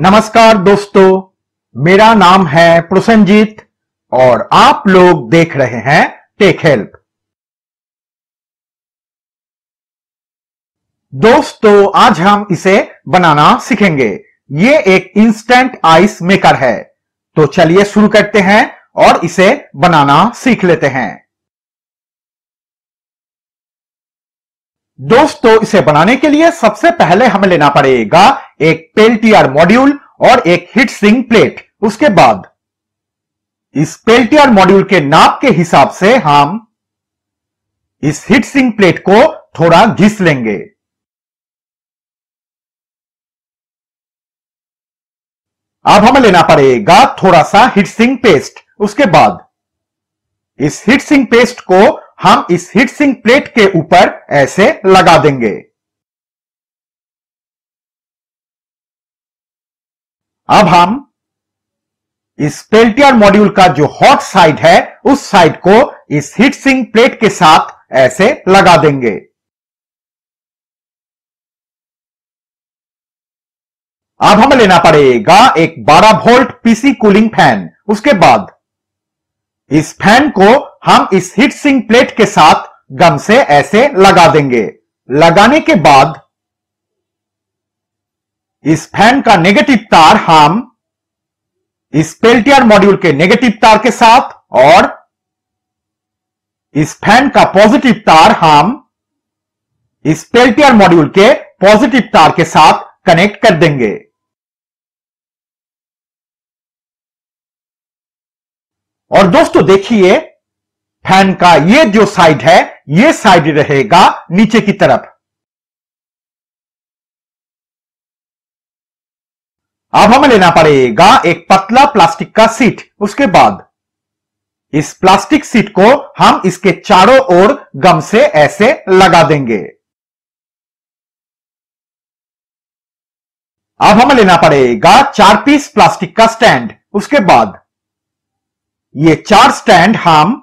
नमस्कार दोस्तों, मेरा नाम है प्रसन्नजीत और आप लोग देख रहे हैं टेक हेल्प दोस्तों, आज हम इसे बनाना सीखेंगे। ये एक इंस्टेंट आइस मेकर है। तो चलिए शुरू करते हैं और इसे बनाना सीख लेते हैं। दोस्तों, इसे बनाने के लिए सबसे पहले हमें लेना पड़ेगा एक पेल्टियर मॉड्यूल और एक हीट सिंक प्लेट। उसके बाद इस पेल्टियर मॉड्यूल के नाप के हिसाब से हम इस हीट सिंक प्लेट को थोड़ा घिस लेंगे। अब हमें लेना पड़ेगा थोड़ा सा हीट सिंक पेस्ट। उसके बाद इस हीट सिंक पेस्ट को हम इस हीट सिंक प्लेट के ऊपर ऐसे लगा देंगे। अब हम इस पेल्टियर मॉड्यूल का जो हॉट साइड है, उस साइड को इस हीट सिंक प्लेट के साथ ऐसे लगा देंगे। अब हमें लेना पड़ेगा एक 12 वोल्ट पीसी कूलिंग फ़ैन। उसके बाद इस फ़ैन को हम इस हीट सिंक प्लेट के साथ गम से ऐसे लगा देंगे। लगाने के बाद इस फ़ैन का नेगेटिव तार हम इस पेल्टियर मॉड्यूल के नेगेटिव तार के साथ और इस फ़ैन का पॉजिटिव तार हम इस पेल्टियर मॉड्यूल के पॉजिटिव तार के साथ कनेक्ट कर देंगे। और दोस्तों देखिए फ़ैन का ये जो साइड है, ये साइड रहेगा नीचे की तरफ़। अब हमें लेना पड़ेगा एक पतला प्लास्टिक का सीट। उसके बाद इस प्लास्टिक सीट को हम इसके चारों ओर गम से ऐसे लगा देंगे। अब हमें लेना पड़ेगा चार पीस प्लास्टिक का स्टैंड। उसके बाद ये चार स्टैंड हम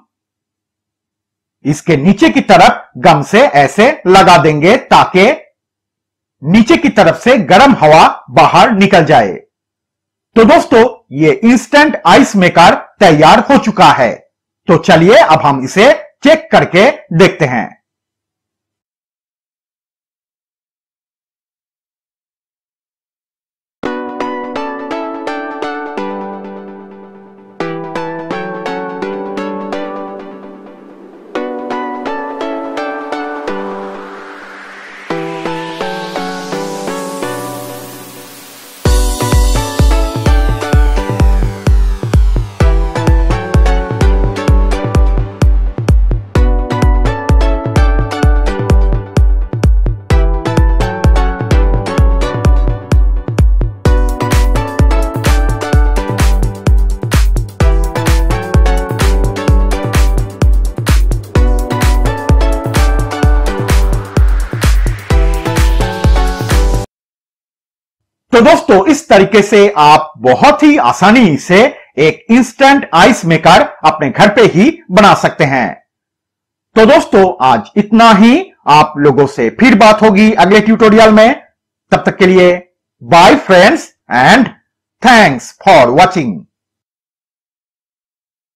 इसके नीचे की तरफ़ गम से ऐसे लगा देंगे ताकि नीचे की तरफ़ से गर्म हवा बाहर निकल जाए। तो दोस्तों, ये इंस्टेंट आइस मेकर तैयार हो चुका है। तो चलिए, अब हम इसे चेक करके देखते हैं। तो दोस्तों, इस तरीके से आप बहुत ही आसानी से एक इंस्टेंट आइस मेकर अपने घर पे ही बना सकते हैं। तो दोस्तों, आज इतना ही। आप लोगों से फिर बात होगी अगले ट्यूटोरियल में। तब तक के लिए bye friends and thanks for watching